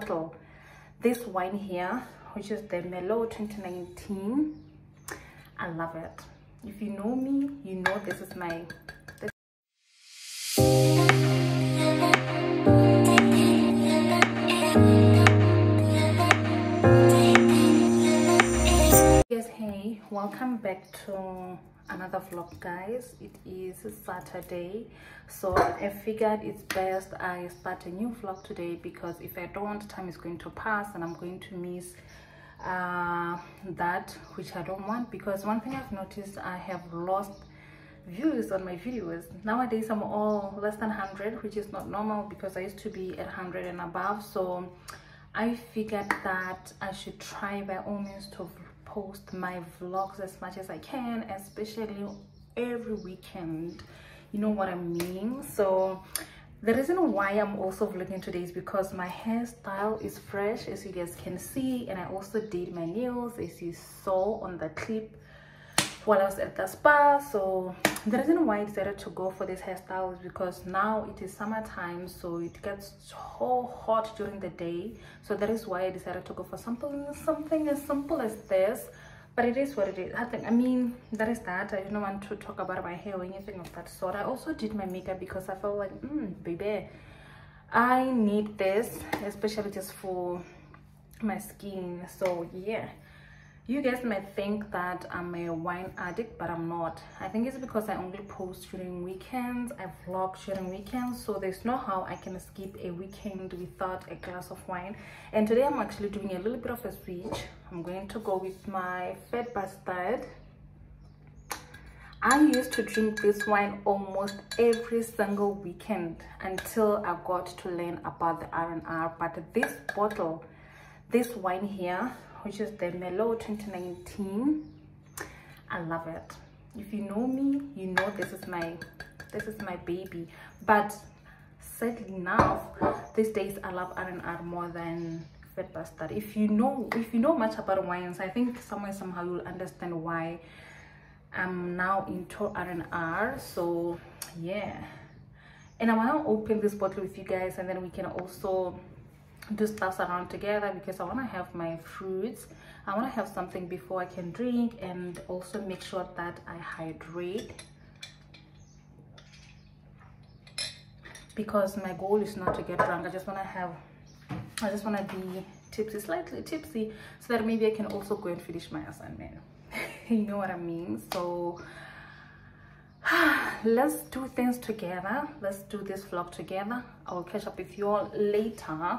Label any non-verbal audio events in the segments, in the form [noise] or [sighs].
bottle. This wine here which is the merlot 2019 i love it. If you know me you know this is my yes hey welcome back to another vlog guys. It is saturday so i figured it's best i start a new vlog today because if i don't time is going to pass and i'm going to miss uh, that which i don't want because one thing i've noticed i have lost views on my videos. Nowadays i'm all less than 100 which is not normal because i used to be at 100 and above. So i figured that i should try by all means to post my vlogs as much as I can especially every weekend. You know what I mean? So the reason why I'm also vlogging today is because my hairstyle is fresh as you guys can see and I also did my nails as you saw on the clip while I was at the spa. So the reason why I decided to go for this hairstyle is because now it is summertime so it gets so hot during the day. So that is why I decided to go for something something as simple as this. But it is what it is. I think I mean that is that. I didn't want to talk about my hair or anything of that sort. I also did my makeup because I felt like mm, baby I need this especially just for my skin. So yeah you guys might think that i'm a wine addict but i'm not. I think it's because i only post during weekends. I vlog during weekends so there's no how i can skip a weekend without a glass of wine. And today i'm actually doing a little bit of a switch. I'm going to go with my fat bastard. I used to drink this wine almost every single weekend until I got to learn about the R&R. But this bottle, this wine here, which is the Merlot 2019 I love it. If you know me you know this is my this is my baby. But sadly enough these days I love R&R more than Fat Bastard if you know if you know much about wines I think somewhere somehow you'll understand why I'm now into R&R so yeah. And I want to open this bottle with you guys and then we can also do stuff around together because I want to have my fruits. I want to have something before I can drink and also make sure that I hydrate. Because my goal is not to get drunk. I just want to have I just want to be tipsy slightly tipsy so that maybe I can also go and finish my assignment. [laughs] You know what I mean? So [sighs] let's do things together. Let's do this vlog together. I'll catch up with you all later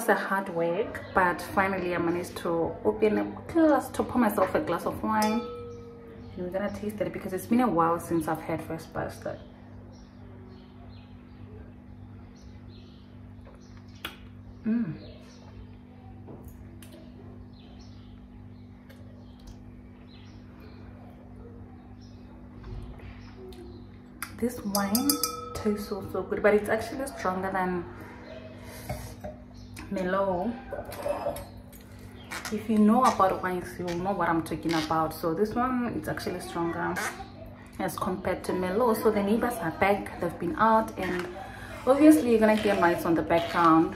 was a hard work but finally i managed to open a glass to pour myself a glass of wine. And we're gonna taste it because it's been a while since i've had Fat Bastard. Mmm, this wine tastes so so good but it's actually stronger than Merlot if you know about wines you'll know what i'm talking about. So this one is actually stronger as compared to Merlot. So the neighbors are back. They've been out and obviously you're gonna hear noise on the background.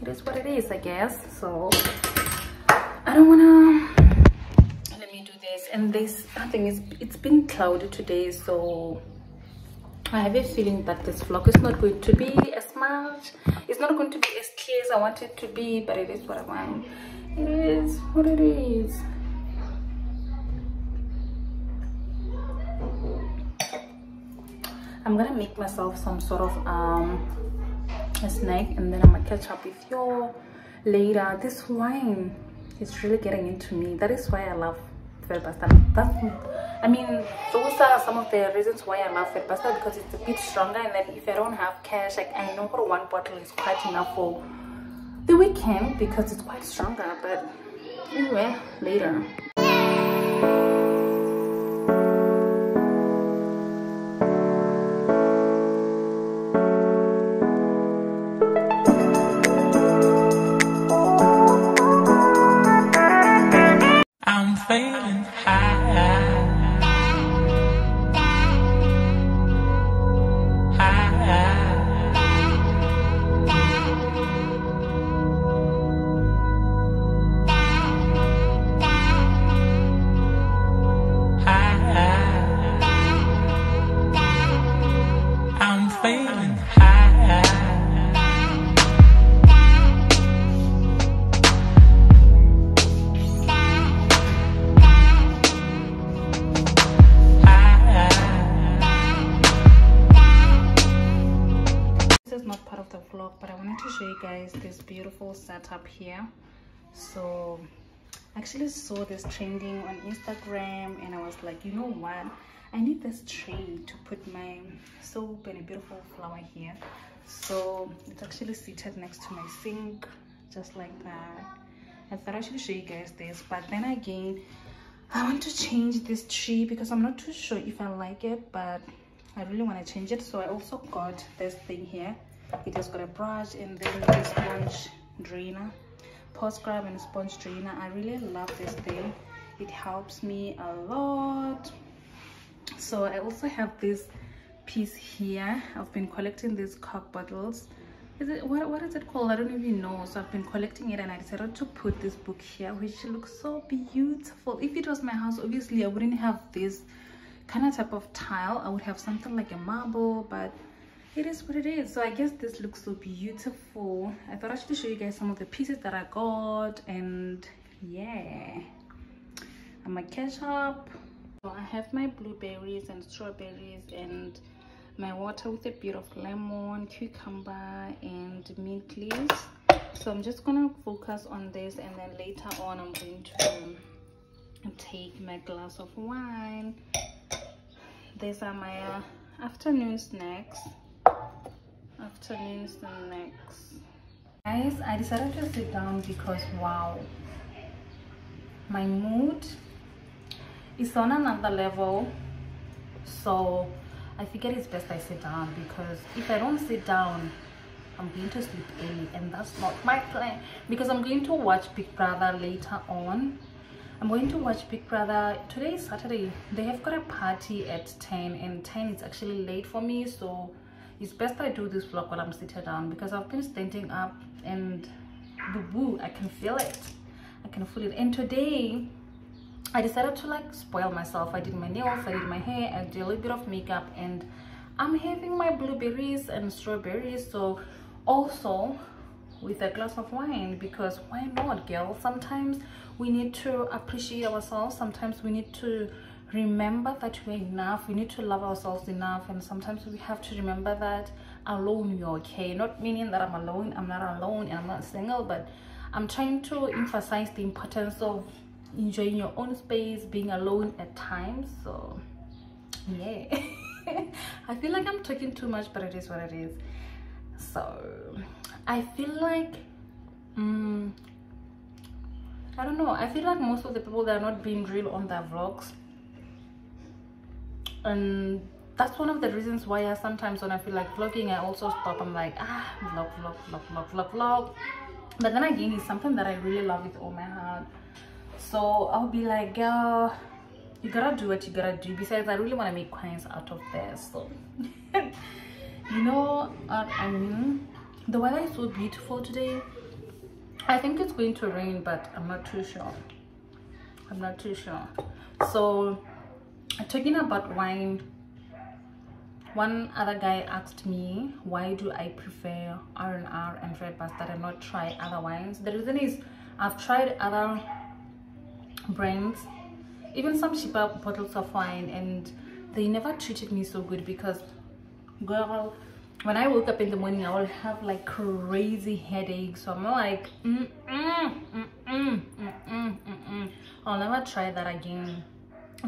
It is what it is i guess. So i don't wanna let me do this. And this i think it's it's been cloudy today so I have a feeling that this vlog is not going to be as much. It's not going to be as clear as I want it to be, but it is what I want. It is what it is. I'm gonna make myself some sort of um a snack and then I'm gonna catch up with you later. This wine is really getting into me. That is why I love. That's, I mean, those are some of the reasons why I love Fat Bastard because it's a bit stronger and then if I don't have cash, like I know one bottle is quite enough for the weekend because it's quite stronger but anyway later setup here. So I actually saw this trending on instagram and i was like you know what? I need this tray to put my soap and a beautiful flower here. So it's actually seated next to my sink just like that. I thought i should show you guys this but then again i want to change this tree because i'm not too sure if i like it but I really want to change it. So I also got this thing here. It has got a brush and then this sponge drainer pore scrub and sponge drainer I really love this thing. It helps me a lot. So I also have this piece here. I've been collecting these cock bottles. Is it what, what is it called? I don't even know. So I've been collecting it and I decided to put this book here which looks so beautiful. If it was my house obviously I wouldn't have this kind of type of tile. I would have something like a marble but it is what it is. So i guess this looks so beautiful. I thought i should show you guys some of the pieces that i got and yeah. I'm gonna catch up so i have my blueberries and strawberries and my water with a bit of lemon cucumber and mint leaves. So i'm just gonna focus on this and then later on i'm going to take my glass of wine. These are my uh, afternoon snacks afternoon snacks guys i decided to sit down because wow my mood is on another level so i figured it's best i sit down because if i don't sit down i'm going to sleep early and that's not my plan because i'm going to watch big brother later on I'm going to watch Big Brother. Today is Saturday. They have got a party at 10 and 10 is actually late for me. So it's best I do this vlog while I'm sitting down because I've been standing up and boo, I can feel it. I can feel it. And today I decided to like spoil myself. I did my nails, I did my hair, I did a little bit of makeup and I'm having my blueberries and strawberries. So also with a glass of wine because why not girl sometimes we need to appreciate ourselves sometimes we need to remember that we're enough we need to love ourselves enough and sometimes we have to remember that alone you're okay. Not meaning that i'm alone i'm not alone and i'm not single but i'm trying to emphasize the importance of enjoying your own space being alone at times so yeah. [laughs] I feel like i'm talking too much but it is what it is. So i feel like um, i don't know i feel like most of the people that are not being real on their vlogs and that's one of the reasons why I sometimes when I feel like vlogging I also stop. I'm like ah vlog vlog vlog vlog vlog vlog. But then again it's something that I really love with all my heart. So I'll be like girl you gotta do what you gotta do. Besides I really want to make coins out of this. So [laughs] you know what I mean? The weather is so beautiful today. I think it's going to rain but I'm not too sure. I'm not too sure. So talking about wine one other guy asked me why do i prefer r&r and Fat Bastard and not try other wines? The reason is i've tried other brands even some cheaper bottles of wine and they never treated me so good because girl when i woke up in the morning i will have like crazy headaches. So i'm like mm -mm, mm i'll never try that again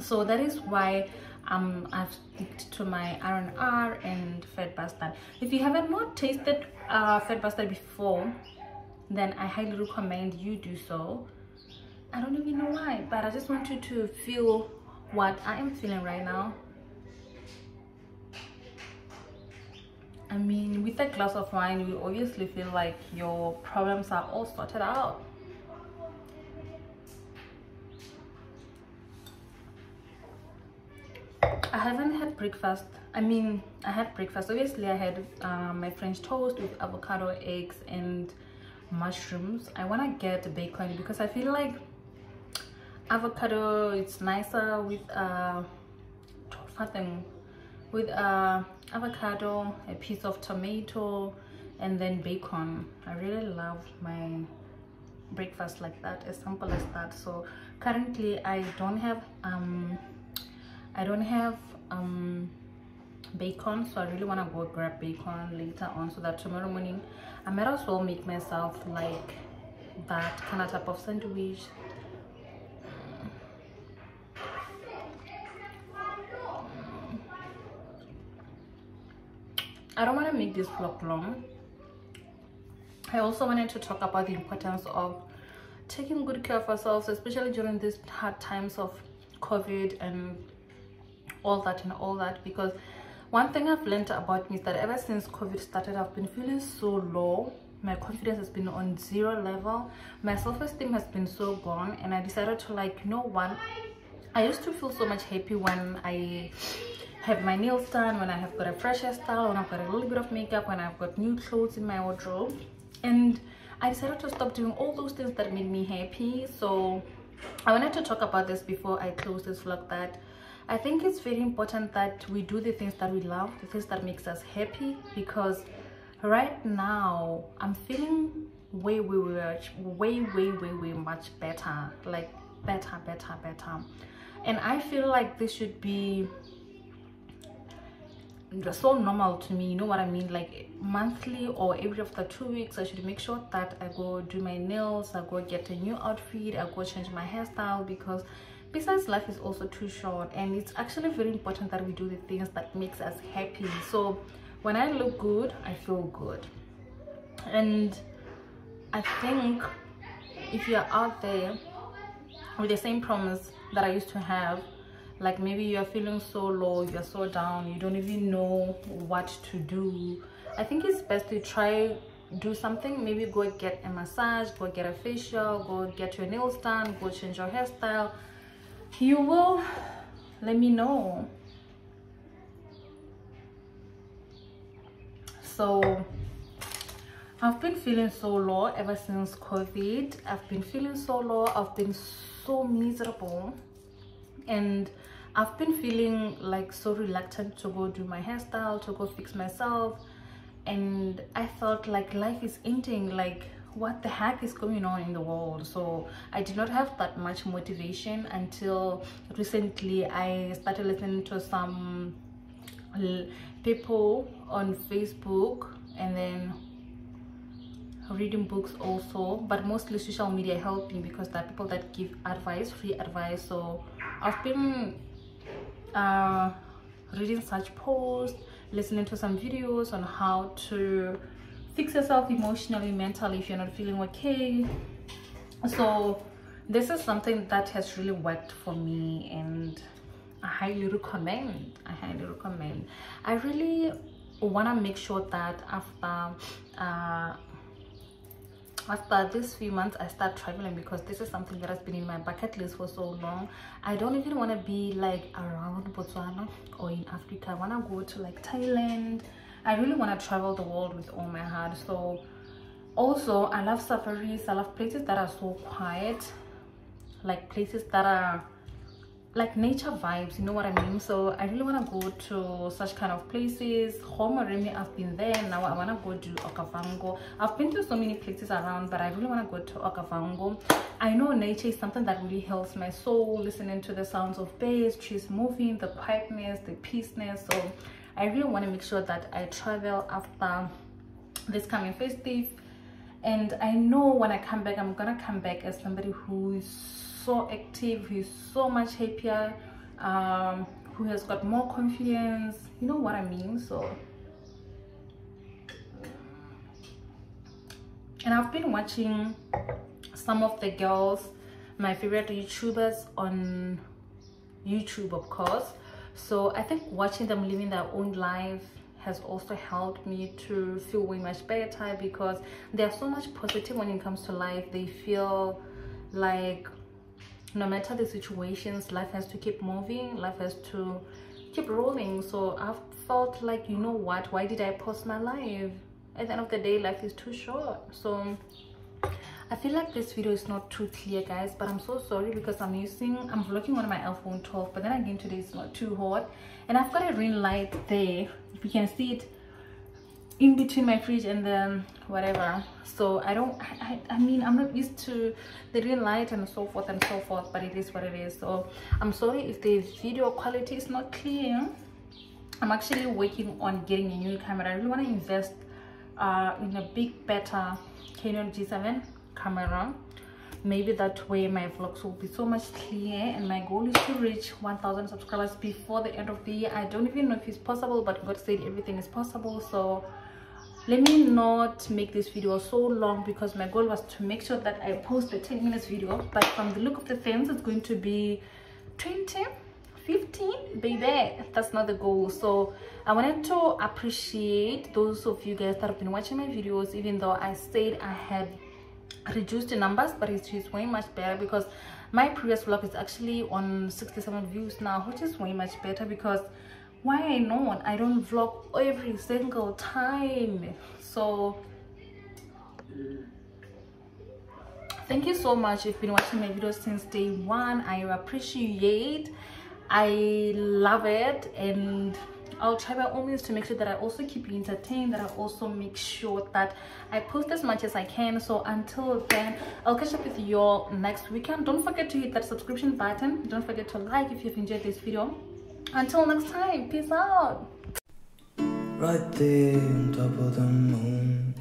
so that is why um i've sticked to my r&r and Fat Bastard if you haven't not tasted uh Fat Bastard before then i highly recommend you do so. I don't even know why but i just want you to feel what i am feeling right now. I mean with a glass of wine you obviously feel like your problems are all sorted out I haven't had breakfast. I mean, I had breakfast. Obviously, I had um, my French toast with avocado, eggs, and mushrooms. I want to get bacon because I feel like avocado it's nicer with uh, with uh, avocado, a piece of tomato, and then bacon. I really love my breakfast like that, as simple as that. So currently, I don't have um I don't have um, bacon so I really want to go grab bacon later on so that tomorrow morning I might as well make myself like that kind of type of sandwich. I don't want to make this vlog long. I also wanted to talk about the importance of taking good care of ourselves especially during these hard times of COVID and all that and all that because one thing i've learned about me is that ever since covid started i've been feeling so low. My confidence has been on zero level. My self-esteem has been so gone and i decided to like you know what? I used to feel so much happy when i have my nails done when i have got a fresh hairstyle when i've got a little bit of makeup when i've got new clothes in my wardrobe. And i decided to stop doing all those things that made me happy. So i wanted to talk about this before i close this vlog that I think it's very important that we do the things that we love, the things that makes us happy because right now I'm feeling way, way, way, way, way, way, much better, like better, better, better. And I feel like this should be so normal to me you know what i mean like monthly or every after two weeks i should make sure that i go do my nails i go get a new outfit i go change my hairstyle because besides life is also too short and it's actually very important that we do the things that makes us happy. So when i look good i feel good. And i think if you're out there with the same promise that i used to have like maybe you're feeling so low you're so down you don't even know what to do i think it's best to try do something. Maybe go get a massage go get a facial go get your nails done go change your hairstyle you will let me know so I've been feeling so low ever since COVID. I've been feeling so low. I've been so miserable. And I've been feeling like so reluctant to go do my hairstyle, to go fix myself. And I felt like life is ending. Like what the heck is going on in the world? So i did not have that much motivation until recently i started listening to some people on facebook and then reading books also but mostly social media helping because there are people that give advice free advice. So i've been uh, reading such posts listening to some videos on how to fix yourself emotionally mentally if you're not feeling okay. So this is something that has really worked for me and i highly recommend i highly recommend. I really want to make sure that after uh after these few months i start traveling because this is something that has been in my bucket list for so long. I don't even want to be like around botswana or in africa. I want to go to like thailand i really want to travel the world with all my heart so also i love safaris i love places that are so quiet like places that are like nature vibes you know what i mean? So i really want to go to such kind of places. Homaremi i've been there now i want to go to okavango. I've been to so many places around but i really want to go to okavango. I know nature is something that really helps my soul listening to the sounds of birds trees moving the quietness the peaceness so i really want to make sure that i travel after this coming festive. And i know when i come back i'm gonna come back as somebody who is so active who's so much happier um, who has got more confidence. You know what i mean? So and i've been watching some of the girls my favorite youtubers on youtube of course so i think watching them living their own life has also helped me to feel way much better because they're so much positive when it comes to life. They feel like no matter the situations life has to keep moving life has to keep rolling. So i've felt like you know what why did i post my life? At the end of the day life is too short. So i feel like this video is not too clear guys but i'm so sorry because i'm using i'm vlogging on my iphone 12 but then again today it's not too hot. And i've got a ring light there. If you can see it in between my fridge and then whatever. So i don't I, I mean i'm not used to the green light and so forth and so forth but it is what it is. So i'm sorry if the video quality is not clear. I'm actually working on getting a new camera. I really want to invest uh, in a big better canon g7 camera. Maybe that way my vlogs will be so much clear and my goal is to reach 1000 subscribers before the end of the year. I don't even know if it's possible but god said everything is possible so let me not make this video so long because my goal was to make sure that i post a 10 minutes video but from the look of the things it's going to be 20 15 baby that's not the goal. So i wanted to appreciate those of you guys that have been watching my videos even though i said i had reduced the numbers but it's just way much better because my previous vlog is actually on 67 views now which is way much better because why I know I don't vlog every single time. So thank you so much you've been watching my videos since day one. I appreciate I love it and I'll try my means to make sure that I also keep you entertained that I also make sure that I post as much as I can. So until then I'll catch up with you all next weekend. Don't forget to hit that subscription button. Don't forget to like if you've enjoyed this video. Until next time, peace out. Right there on top of the moon,